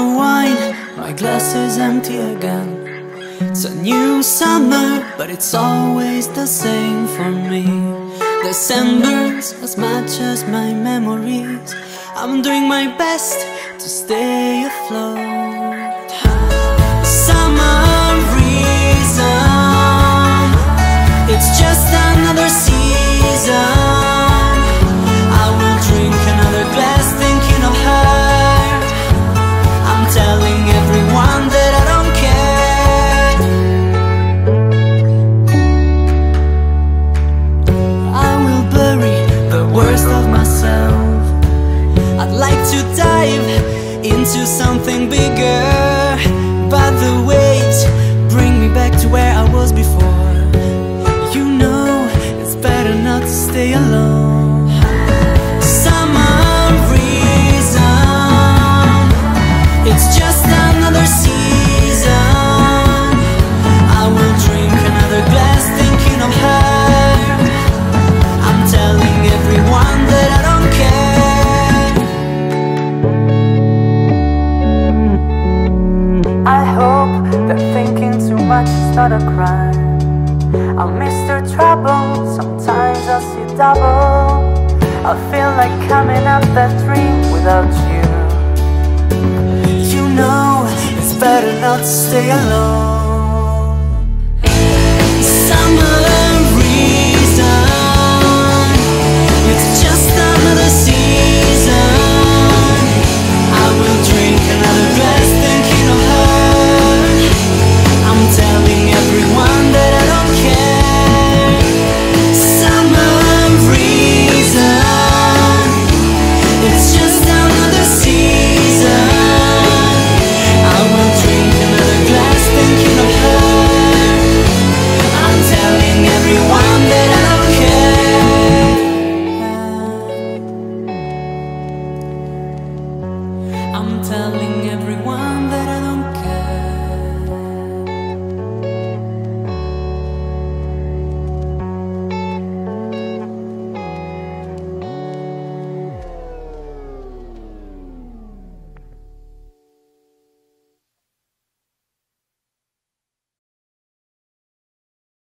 wine, my glass is empty again. It's a new summer, but it's always the same for me. December's as much as my memories. I'm doing my best to stay afloat into something bigger. But the waves bring me back to where I was before. You know it's better not to stay alone. Summer reason It's just another season is not a crime. I'm Mr. Trouble, sometimes I see double. I feel like coming up that dream without you. You know it's better not to stay alone